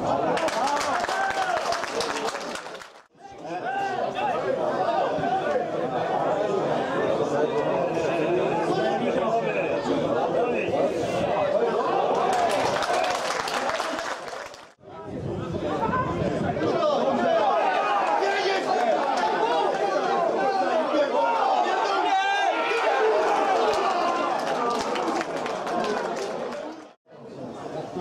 Hvala To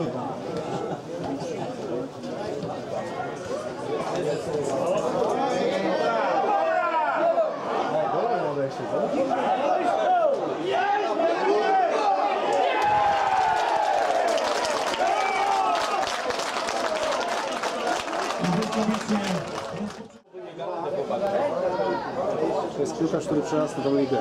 jest piłkarz, który przerasta do ligę.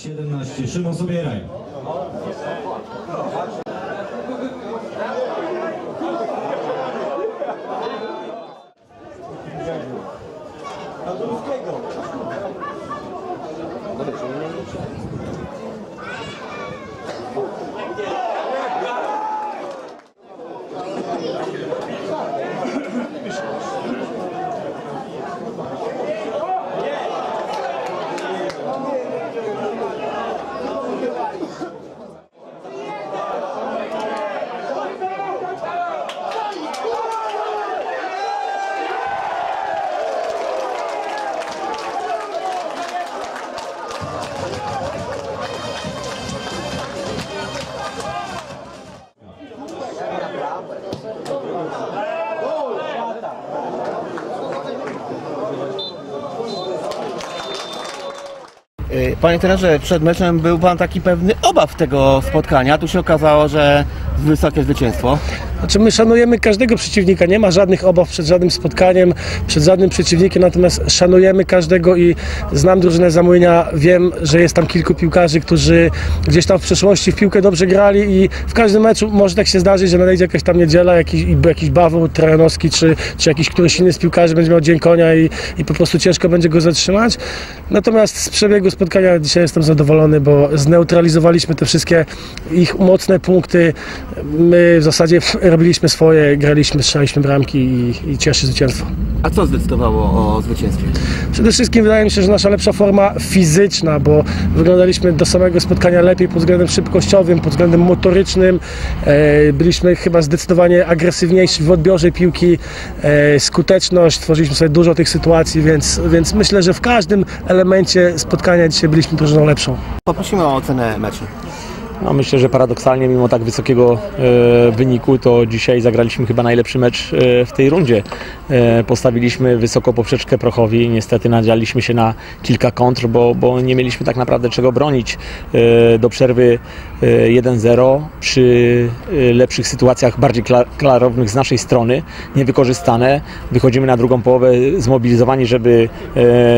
Siedemnaście. Szymon Sobieraj. Panie trenerze, przed meczem był Pan taki pewny obaw tego spotkania. Tu się okazało, że wysokie zwycięstwo. Znaczy my szanujemy każdego przeciwnika, nie ma żadnych obaw przed żadnym spotkaniem, przed żadnym przeciwnikiem, natomiast szanujemy każdego i znam drużynę Zamłynia, wiem, że jest tam kilku piłkarzy, którzy gdzieś tam w przeszłości w piłkę dobrze grali i w każdym meczu może tak się zdarzyć, że nadejdzie jakaś tam niedziela, jakiś, jakiś Bawór Trojanowski, czy, czy jakiś któryś inny z piłkarzy będzie miał dzień konia i, i po prostu ciężko będzie go zatrzymać. Natomiast z przebiegu spotkania dzisiaj jestem zadowolony, bo zneutralizowaliśmy te wszystkie ich mocne punkty. My w zasadzie robiliśmy swoje, graliśmy, strzelaliśmy bramki i, i cieszy zwycięstwo. A co zdecydowało o zwycięstwie? Przede wszystkim wydaje mi się, że nasza lepsza forma fizyczna, bo wyglądaliśmy do samego spotkania lepiej pod względem szybkościowym, pod względem motorycznym. E, Byliśmy chyba zdecydowanie agresywniejsi w odbiorze piłki, e, skuteczność, tworzyliśmy sobie dużo tych sytuacji, więc, więc myślę, że w każdym elemencie spotkania dzisiaj byliśmy drużyną lepszą. Poprosimy o ocenę meczu. No, myślę, że paradoksalnie, mimo tak wysokiego e, wyniku, to dzisiaj zagraliśmy chyba najlepszy mecz e, w tej rundzie. E, postawiliśmy wysoko poprzeczkę Prochowi, niestety nadzialiśmy się na kilka kontr, bo, bo nie mieliśmy tak naprawdę czego bronić. Do przerwy e, 1-0 przy lepszych sytuacjach, bardziej kla- klarownych z naszej strony, niewykorzystane. Wychodzimy na drugą połowę zmobilizowani, żeby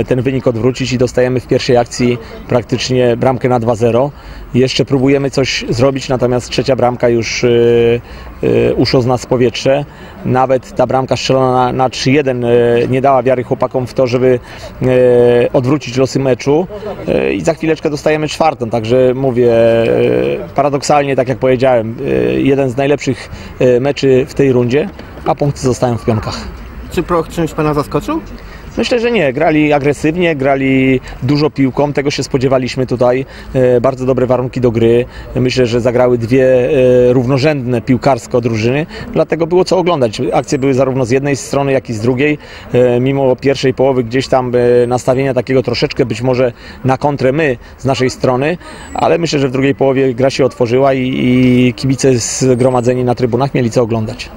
ten wynik odwrócić i dostajemy w pierwszej akcji praktycznie bramkę na 2-0. Jeszcze próbujemy coś zrobić, natomiast trzecia bramka już y, y, uszło z nas powietrze. Nawet ta bramka strzelona na, na 3-1 y, nie dała wiary chłopakom w to, żeby odwrócić losy meczu i za chwileczkę dostajemy czwartą. Także mówię, paradoksalnie, tak jak powiedziałem, jeden z najlepszych meczy w tej rundzie, a punkty zostają w pionkach. Czy Proch czymś Pana zaskoczył? Myślę, że nie. Grali agresywnie, grali dużo piłką, tego się spodziewaliśmy tutaj. E, Bardzo dobre warunki do gry. Myślę, że zagrały dwie e, równorzędne piłkarsko drużyny, dlatego było co oglądać. Akcje były zarówno z jednej strony, jak i z drugiej. E, Mimo pierwszej połowy gdzieś tam nastawienia takiego troszeczkę być może na kontrę my z naszej strony, ale myślę, że w drugiej połowie gra się otworzyła i, i kibice zgromadzeni na trybunach mieli co oglądać.